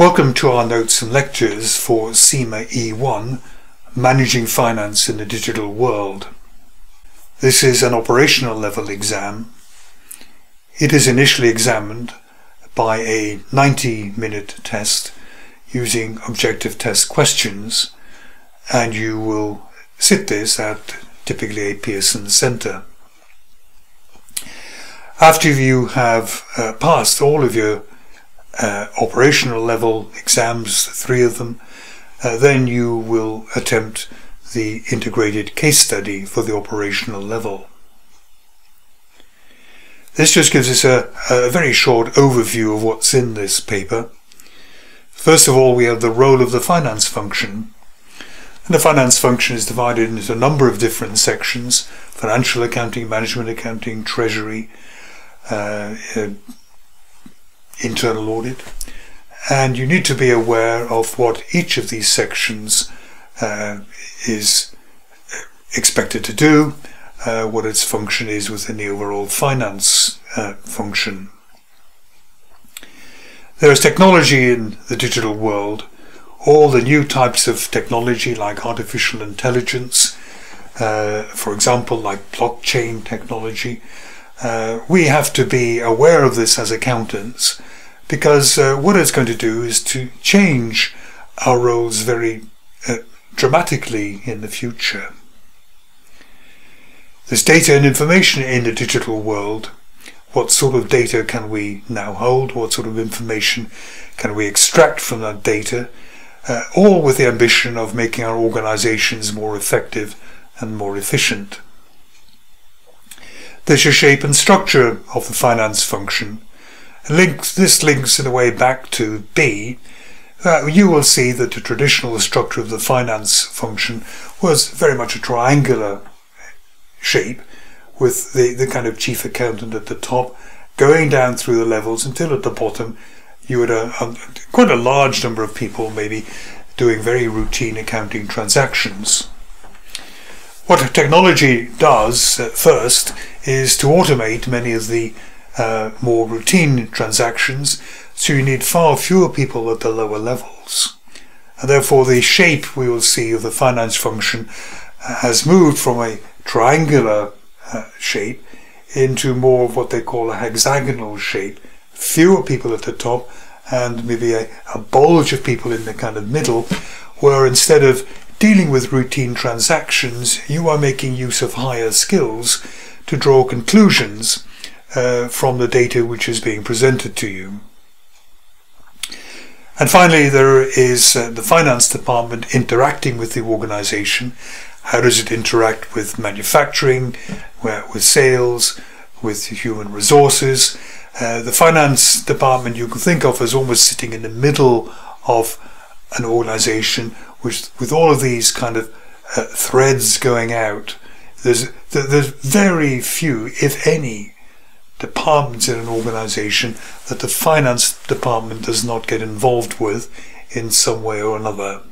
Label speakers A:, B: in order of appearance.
A: Welcome to our notes and lectures for CIMA E1, Managing Finance in the Digital World. This is an operational level exam. It is initially examined by a 90 minute test using objective test questions and you will sit this at typically a Pearson Center. After you have uh, passed all of your uh, operational level exams, three of them, uh, then you will attempt the integrated case study for the operational level. This just gives us a, a very short overview of what's in this paper. First of all, we have the role of the finance function. And the finance function is divided into a number of different sections, financial accounting, management accounting, treasury, uh, uh, internal audit. And you need to be aware of what each of these sections uh, is expected to do, uh, what its function is within the overall finance uh, function. There is technology in the digital world, all the new types of technology like artificial intelligence, uh, for example, like blockchain technology. Uh, we have to be aware of this as accountants because uh, what it's going to do is to change our roles very uh, dramatically in the future. There's data and information in the digital world. What sort of data can we now hold? What sort of information can we extract from that data? Uh, all with the ambition of making our organizations more effective and more efficient. There's a shape and structure of the finance function links, this links in a way back to B. Uh, you will see that the traditional structure of the finance function was very much a triangular shape with the, the kind of chief accountant at the top going down through the levels until at the bottom you had a, a, quite a large number of people maybe doing very routine accounting transactions. What technology does at first is to automate many of the uh, more routine transactions, so you need far fewer people at the lower levels. And therefore the shape we will see of the finance function uh, has moved from a triangular uh, shape into more of what they call a hexagonal shape. Fewer people at the top and maybe a, a bulge of people in the kind of middle, where instead of dealing with routine transactions, you are making use of higher skills to draw conclusions uh, from the data which is being presented to you. And finally, there is uh, the finance department interacting with the organization. How does it interact with manufacturing, where, with sales, with human resources? Uh, the finance department you can think of as almost sitting in the middle of an organization with, with all of these kind of uh, threads going out. There's, there's very few, if any, departments in an organization that the finance department does not get involved with in some way or another.